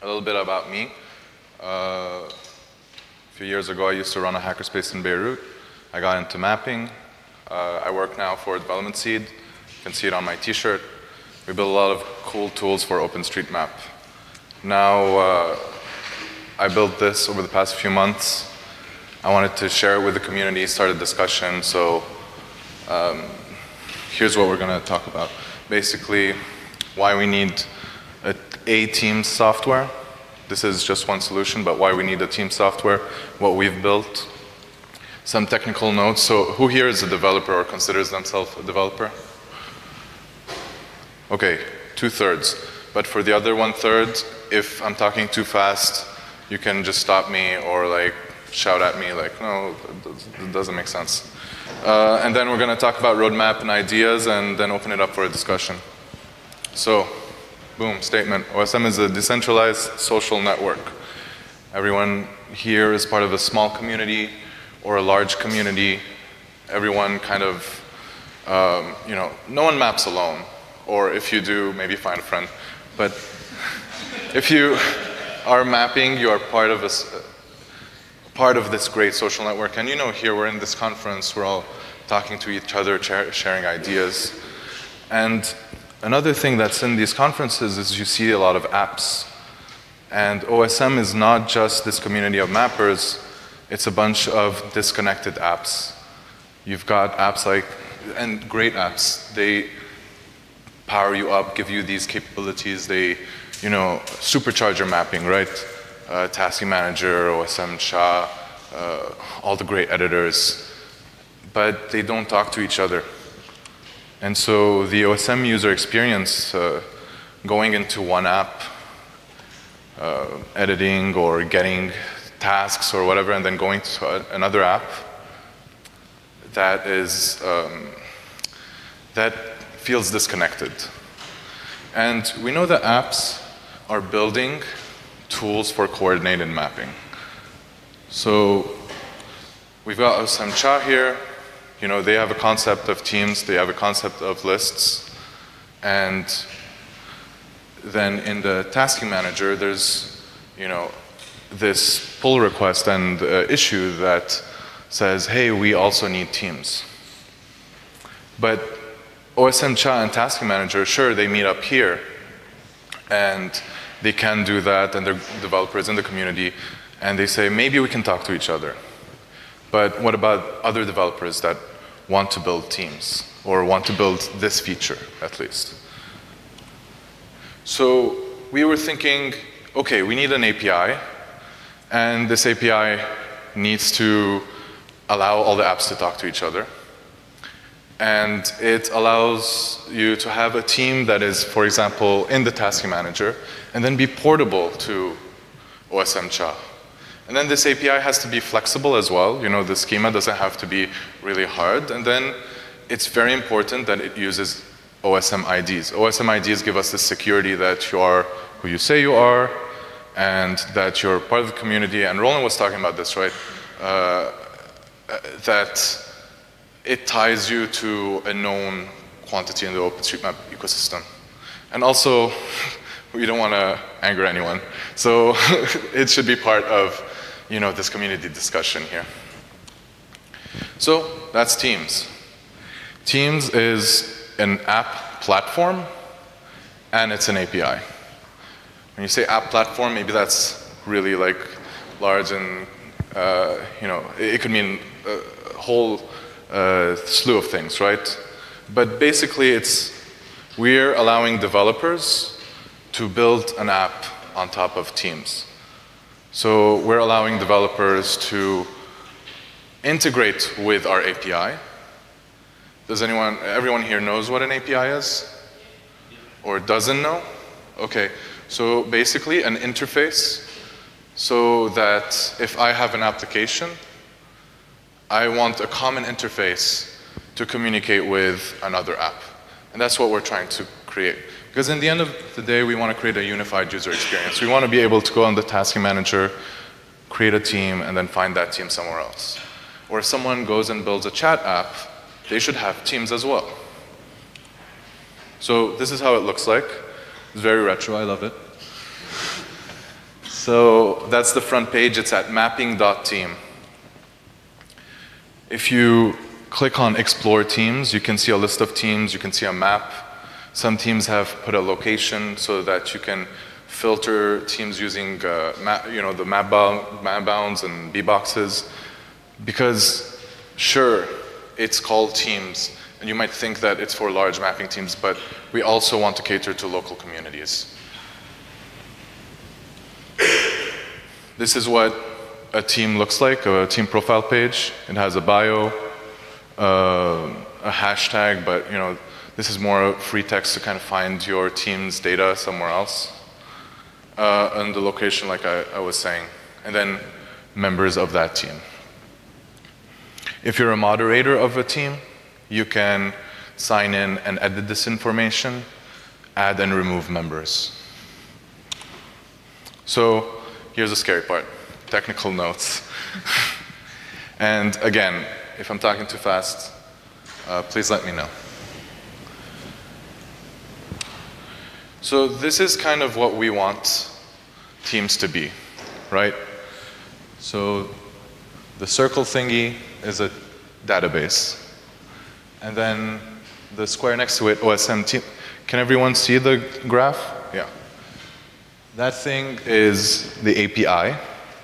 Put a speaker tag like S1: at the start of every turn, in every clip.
S1: a little bit about me. Uh, a few years ago, I used to run a hackerspace in Beirut. I got into mapping. Uh, I work now for Development Seed. You can see it on my t-shirt. We build a lot of cool tools for OpenStreetMap. Now, uh, I built this over the past few months. I wanted to share it with the community, start a discussion. So um, here's what we're going to talk about. Basically, why we need a, team software. This is just one solution, but why we need a team software, what we've built, some technical notes. So who here is a developer or considers themselves a developer? Okay, two thirds. But for the other one third, if I'm talking too fast, you can just stop me or like shout at me like, no, it doesn't make sense. Uh, and then we're going to talk about roadmap and ideas and then open it up for a discussion. So, boom, statement. OSM is a decentralized social network. Everyone here is part of a small community or a large community. Everyone kind of, um, you know, no one maps alone. Or if you do, maybe find a friend. But if you are mapping, you are part of a, part of this great social network. And you know, here we're in this conference, we're all talking to each other, sharing ideas. And another thing that's in these conferences is you see a lot of apps. And OSM is not just this community of mappers, it's a bunch of disconnected apps. You've got apps like, and great apps. They power you up, give you these capabilities. They, you know, supercharge your mapping, right? Uh, Tasking Manager, OSM Cha, uh, all the great editors. But they don't talk to each other. And so the OSM user experience, uh, going into one app, uh, editing or getting tasks or whatever, and then going to another app, that is, um, that feels disconnected. And we know that apps are building tools for coordinated mapping. So we've got OSM Cha here. You know, they have a concept of teams, they have a concept of lists, and then in the tasking manager, there's, you know, this pull request and uh, issue that says, hey, we also need teams. But OSM Cha and Tasking Manager, sure, they meet up here, and they can do that, and they're developers in the community, and they say, maybe we can talk to each other. But what about other developers that want to build teams, or want to build this feature, at least? So we were thinking, okay, we need an API, and this API needs to allow all the apps to talk to each other. And it allows you to have a team that is, for example, in the tasking manager, and then be portable to OSM Cha. And then this API has to be flexible as well. You know, the schema doesn't have to be really hard. And then it's very important that it uses OSM IDs. OSM IDs give us the security that you are who you say you are, and that you're part of the community. And Roland was talking about this, right? Uh, that it ties you to a known quantity in the OpenStreetMap ecosystem. And also, we don't want to anger anyone. So it should be part of you know, this community discussion here. So that's Teams. Teams is an app platform and it's an API. When you say app platform, maybe that's really like large and, uh, you know, it could mean a whole uh, slew of things, right? But basically it's, we're allowing developers to build an app on top of Teams. So we're allowing developers to integrate with our API. Does anyone, everyone here knows what an API is? Or doesn't know? Okay, so basically an interface so that if I have an application, I want a common interface to communicate with another app. And that's what we're trying to create. Because in the end of the day, we want to create a unified user experience. We want to be able to go on the tasking manager, create a team, and then find that team somewhere else. Or if someone goes and builds a chat app, they should have teams as well. So this is how it looks like. It's very retro, I love it. So that's the front page. It's at mapping.team. If you click on explore teams, you can see a list of teams, you can see a map. Some teams have put a location so that you can filter teams using uh, map, you know, the map, map bounds and B boxes. Because sure, it's called teams, and you might think that it's for large mapping teams, but we also want to cater to local communities. This is what a team looks like, a team profile page. It has a bio, uh, a hashtag, but you know, this is more free text to kind of find your team's data somewhere else. Uh, and the location, like I, I was saying. And then members of that team. If you're a moderator of a team, you can sign in and edit this information, add and remove members. So here's the scary part, technical notes. and again, if I'm talking too fast, uh, please let me know. So this is kind of what we want teams to be, right? So the circle thingy is a database. And then the square next to it, OSM team. Can everyone see the graph? Yeah. That thing is the API,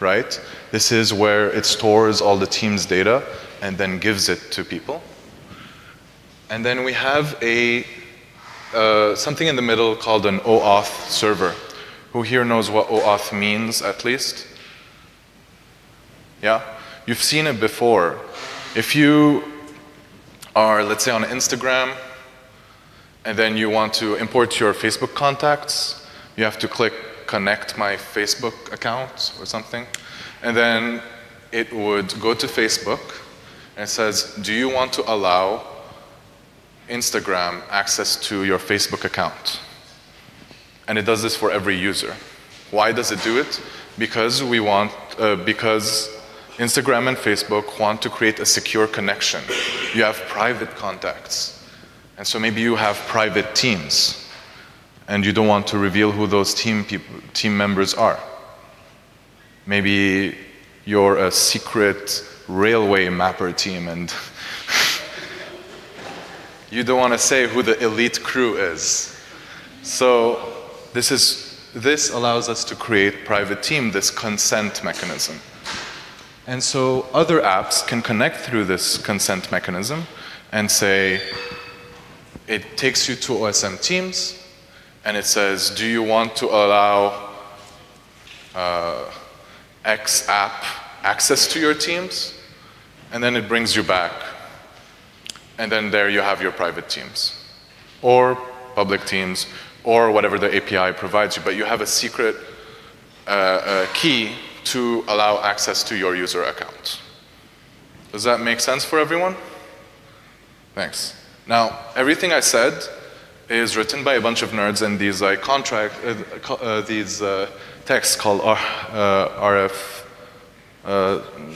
S1: right? This is where it stores all the team's data and then gives it to people. And then we have a uh, something in the middle called an OAuth server. Who here knows what OAuth means, at least? Yeah? You've seen it before. If you are, let's say, on Instagram, and then you want to import your Facebook contacts, you have to click connect my Facebook account or something. And then it would go to Facebook and says, do you want to allow Instagram access to your Facebook account. And it does this for every user. Why does it do it? Because we want, uh, because Instagram and Facebook want to create a secure connection. You have private contacts. And so maybe you have private teams and you don't want to reveal who those team, people, team members are. Maybe you're a secret railway mapper team and you don't want to say who the elite crew is. So this, is, this allows us to create private team, this consent mechanism. And so other apps can connect through this consent mechanism and say, it takes you to OSM Teams, and it says, do you want to allow uh, X app access to your teams? And then it brings you back and then there you have your private teams or public teams or whatever the API provides you, but you have a secret uh, uh, key to allow access to your user account. Does that make sense for everyone? Thanks. Now, everything I said is written by a bunch of nerds in these like contract, uh, uh these uh, texts called R, uh, RF,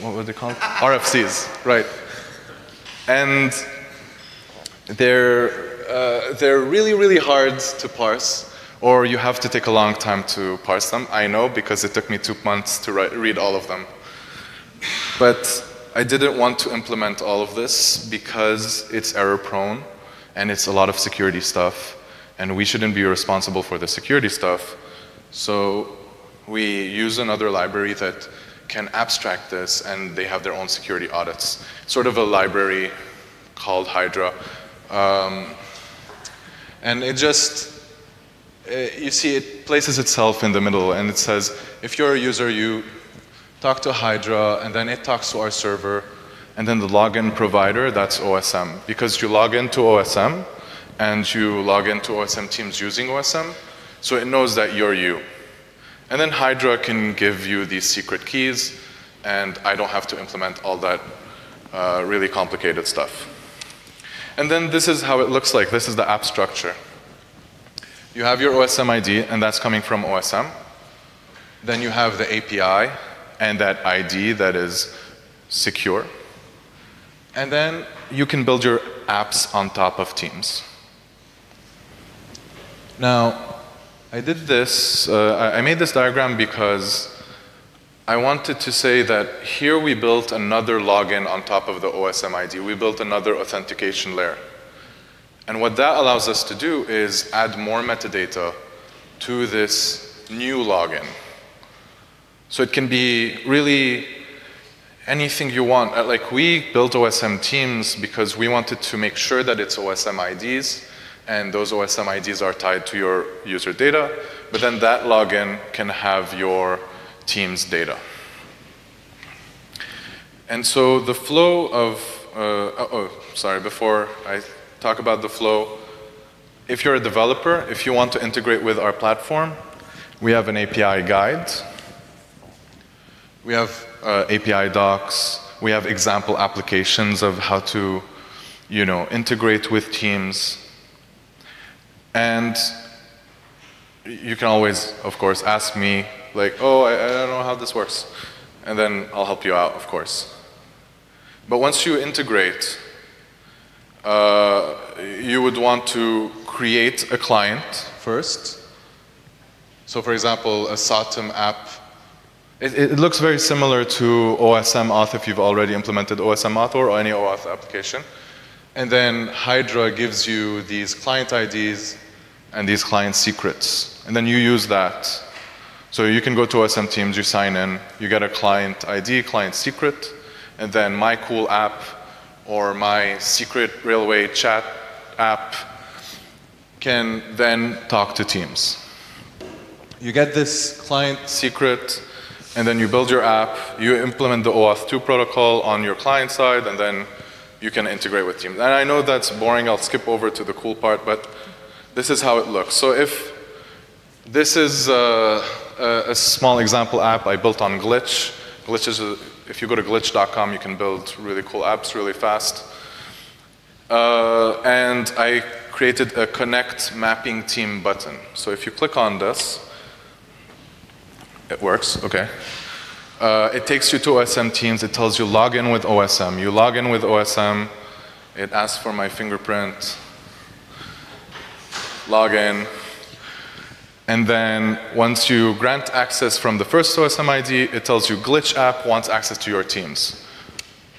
S1: what were they called? RFCs, right? And they're, uh, they're really, really hard to parse, or you have to take a long time to parse them. I know because it took me two months to write, read all of them. But I didn't want to implement all of this because it's error prone and it's a lot of security stuff and we shouldn't be responsible for the security stuff. So we use another library that can abstract this and they have their own security audits. Sort of a library called Hydra um, and it just, uh, you see, it places itself in the middle and it says, if you're a user, you talk to Hydra and then it talks to our server and then the login provider, that's OSM. Because you log into OSM and you log into OSM teams using OSM, so it knows that you're you. And then Hydra can give you these secret keys and I don't have to implement all that uh, really complicated stuff. And then this is how it looks like. This is the app structure. You have your OSM ID, and that's coming from OSM. Then you have the API and that ID that is secure. And then you can build your apps on top of Teams. Now, I did this, uh, I, I made this diagram because I wanted to say that here we built another login on top of the OSM ID. We built another authentication layer. And what that allows us to do is add more metadata to this new login. So it can be really anything you want. Uh, Like we built OSM teams because we wanted to make sure that it's OSM IDs and those OSM IDs are tied to your user data, but then that login can have your team's data. And so the flow of, uh, oh, sorry, before I talk about the flow, if you're a developer, if you want to integrate with our platform, we have an API guide. We have uh, API docs. We have example applications of how to, you know, integrate with teams. And you can always, of course, ask me, like, oh, I, I don't know how this works. And then I'll help you out, of course. But once you integrate, uh, you would want to create a client first. So for example, a SOTM app. It, it looks very similar to OSM auth if you've already implemented OSM auth or any OAuth application. And then Hydra gives you these client IDs and these client secrets. And then you use that. So you can go to OSM Teams, you sign in, you get a client ID, client secret, and then my cool app or my secret railway chat app can then talk to Teams. You get this client secret, and then you build your app, you implement the OAuth 2 protocol on your client side, and then you can integrate with Teams. And I know that's boring, I'll skip over to the cool part, but this is how it looks. So if this is uh, a, a, small example app I built on Glitch. Glitch is, a, if you go to glitch.com, you can build really cool apps really fast. Uh, and I created a connect mapping team button. So if you click on this, it works, okay. Uh, it takes you to OSM Teams. It tells you log in with OSM. You log in with OSM. It asks for my fingerprint. Log in. And then once you grant access from the first OSM ID, it tells you glitch app wants access to your teams.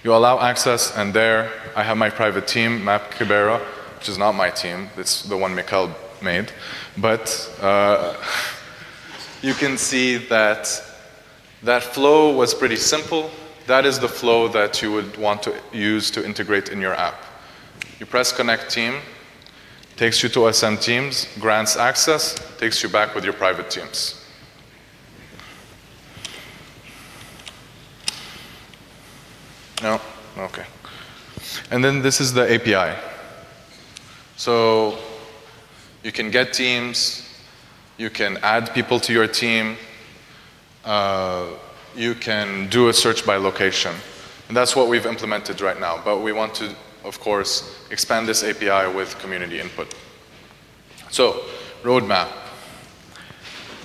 S1: You allow access, and there I have my private team, Map Kibera, which is not my team. It's the one Mikhail made. But uh, you can see that that flow was pretty simple. That is the flow that you would want to use to integrate in your app. You press connect team, takes you to OSM teams, grants access, takes you back with your private teams. No? Okay. And then this is the API. So you can get teams, you can add people to your team, uh, you can do a search by location. And that's what we've implemented right now. But we want to, of course, expand this API with community input. So, roadmap.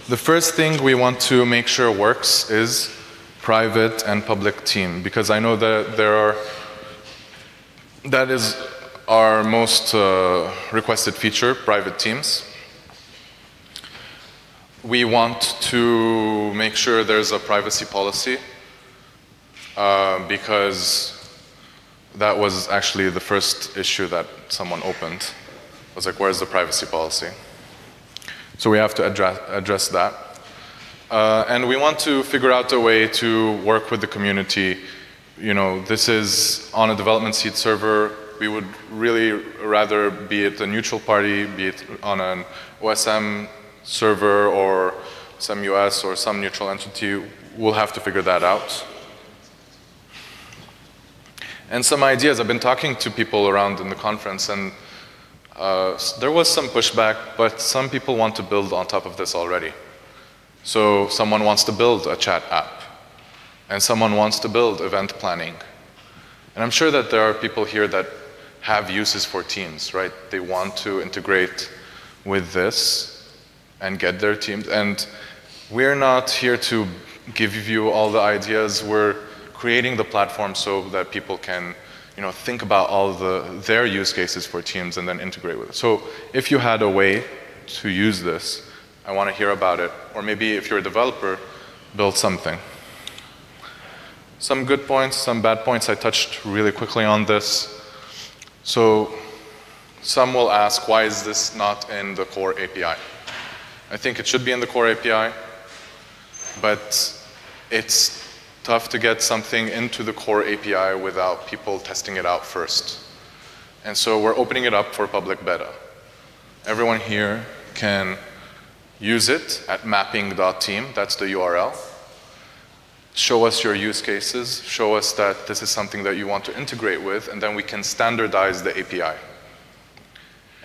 S1: The first thing we want to make sure works is private and public team, because I know that there are, that is our most uh, requested feature, private teams. We want to make sure there's a privacy policy uh, because that was actually the first issue that someone opened. I was like, where's the privacy policy? So we have to address, address that. Uh, and we want to figure out a way to work with the community. You know, this is on a development seed server. We would really rather be it a neutral party, be it on an OSM server or some US or some neutral entity. We'll have to figure that out. And some ideas, I've been talking to people around in the conference and uh, there was some pushback, but some people want to build on top of this already. So someone wants to build a chat app, and someone wants to build event planning. And I'm sure that there are people here that have uses for teams, right? They want to integrate with this and get their teams. And we're not here to give you all the ideas. We're creating the platform so that people can you know, think about all the, their use cases for teams and then integrate with it. So if you had a way to use this, I want to hear about it. Or maybe if you're a developer, build something. Some good points, some bad points. I touched really quickly on this. So some will ask, why is this not in the core API? I think it should be in the core API, but it's tough to get something into the core API without people testing it out first. And so we're opening it up for public beta. Everyone here can use it at mapping.team, that's the URL. Show us your use cases, show us that this is something that you want to integrate with, and then we can standardize the API.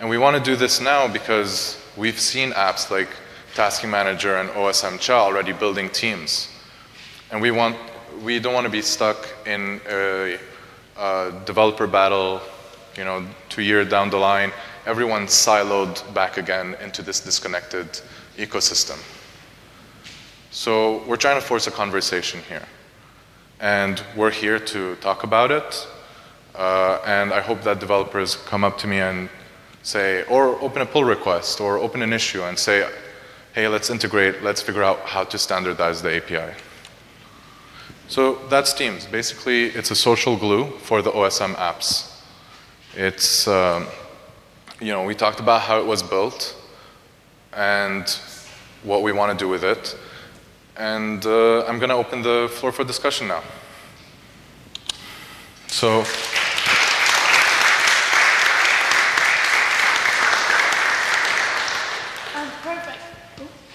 S1: And we want to do this now because we've seen apps like Tasking Manager and OSM Cha already building teams. And we, want, we don't want to be stuck in a, a developer battle, you know, two years down the line, everyone's siloed back again into this disconnected ecosystem. So we're trying to force a conversation here. And we're here to talk about it. Uh, and I hope that developers come up to me and say, or open a pull request or open an issue and say, hey, let's integrate, let's figure out how to standardize the API. So that's Teams. Basically, it's a social glue for the OSM apps. It's, um, you know, we talked about how it was built and what we want to do with it. And uh, I'm going to open the floor for discussion now. So.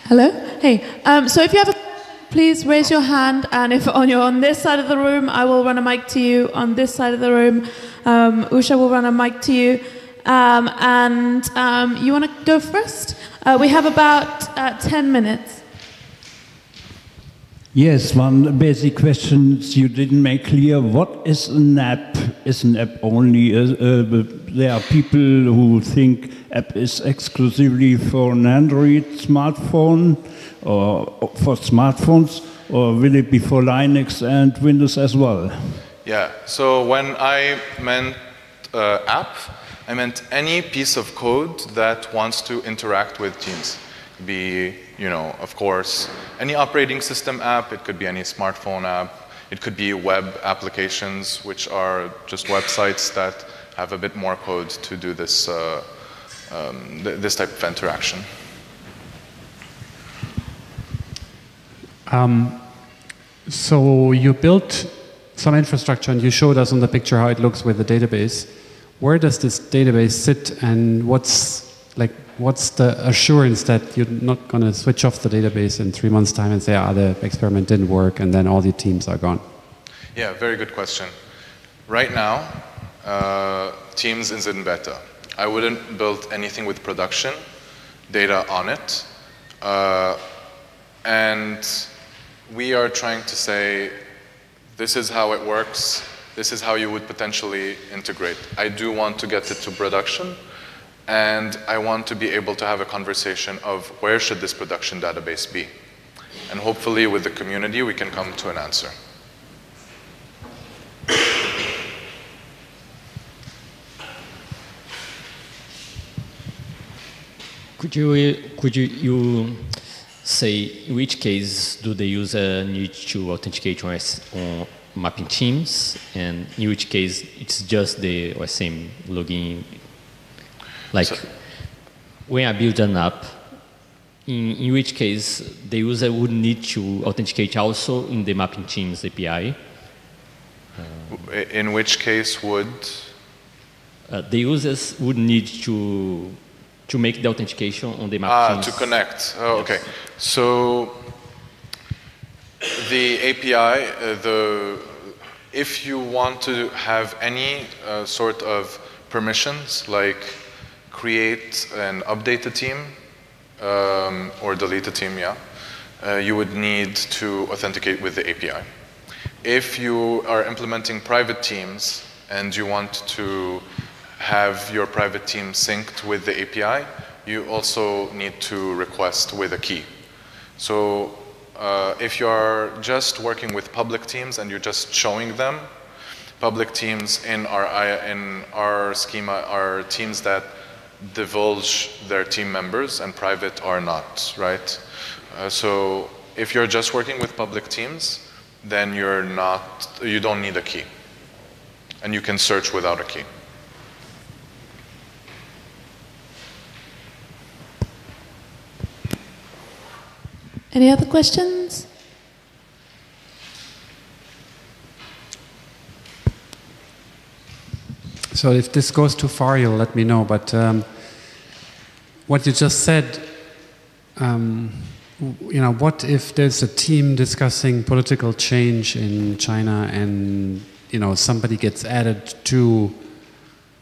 S2: Hello. Hey. Um, so if you have a please raise your hand, and if on you're on this side of the room, I will run a mic to you. On this side of the room, um, Usha will run a mic to you. Um, and um, you want to go first? Uh, we have about uh, 10 minutes.
S3: Yes, one basic question you didn't make clear. What is an app? Is an app only? Uh, uh, there are people who think app is exclusively for an Android smartphone or for smartphones, or will it be for Linux and Windows as well?
S1: Yeah, so when I meant uh, app, I meant any piece of code that wants to interact with Teams. Be, you know, of course, any operating system app, it could be any smartphone app, it could be web applications, which are just websites that have a bit more code to do this uh, um, th this type of interaction.
S4: Um, so you built some infrastructure and you showed us on the picture how it looks with the database. Where does this database sit and what's like what's the assurance that you're not going to switch off the database in three months time and say ah the experiment didn't work and then all the teams are gone?
S1: Yeah, very good question. Right now, uh, Teams is in beta. I wouldn't build anything with production data on it. Uh, and we are trying to say, this is how it works, this is how you would potentially integrate. I do want to get it to production, and I want to be able to have a conversation of where should this production database be? And hopefully with the community, we can come to an answer.
S5: Could you, could you, you say in which case do the user need to authenticate on, on mapping teams and in which case it's just the OSM login? Like so, when I build an app, in, in which case the user would need to authenticate also in the mapping teams API?
S1: Uh, in which case would?
S5: Uh, the users would need to to make the authentication on the map.
S1: Ah, to connect. Oh, okay. So the API, uh, the if you want to have any uh, sort of permissions, like create and update a team um, or delete a team, yeah, uh, you would need to authenticate with the API. If you are implementing private teams and you want to have your private team synced with the API, you also need to request with a key. So uh, if you are just working with public teams and you're just showing them, public teams in our, in our schema are teams that divulge their team members and private are not, right? Uh, so if you're just working with public teams, then you're not, you don't need a key. And you can search without a key.
S2: Any other questions?
S4: So if this goes too far, you'll let me know. But um, what you just said, um, you know, what if there's a team discussing political change in China, and you know somebody gets added to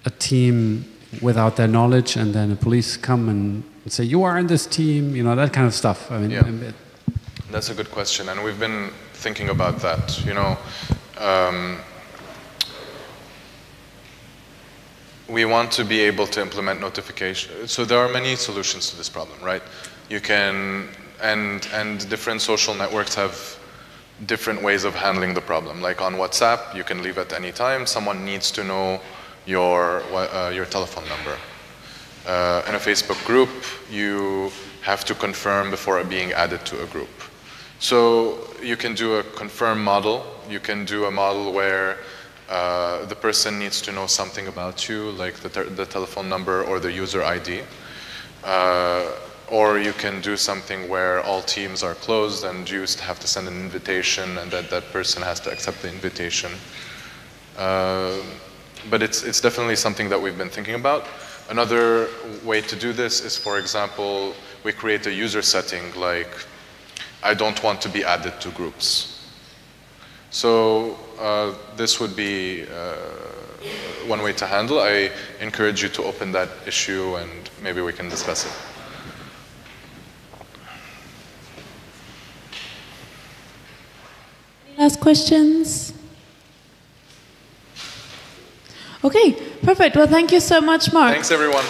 S4: a team without their knowledge, and then the police come and say you are in this team, you know that kind of stuff. I mean,
S1: Yeah. That's a good question, and we've been thinking about that. You know, um, we want to be able to implement notification. So there are many solutions to this problem, right? You can, and and different social networks have different ways of handling the problem. Like on WhatsApp, you can leave at any time. Someone needs to know your uh, your telephone number. Uh, in a Facebook group, you have to confirm before being added to a group. So you can do a confirm model. You can do a model where uh, the person needs to know something about you, like the, the telephone number or the user ID. Uh, or you can do something where all teams are closed and you have to send an invitation and that that person has to accept the invitation. Uh, but it's, it's definitely something that we've been thinking about. Another way to do this is, for example, we create a user setting like, I don't want to be added to groups. So uh, this would be uh, one way to handle. I encourage you to open that issue and maybe we can discuss it.
S2: Last questions? Okay, perfect. Well, thank you so much, Marc.
S1: Thanks, everyone.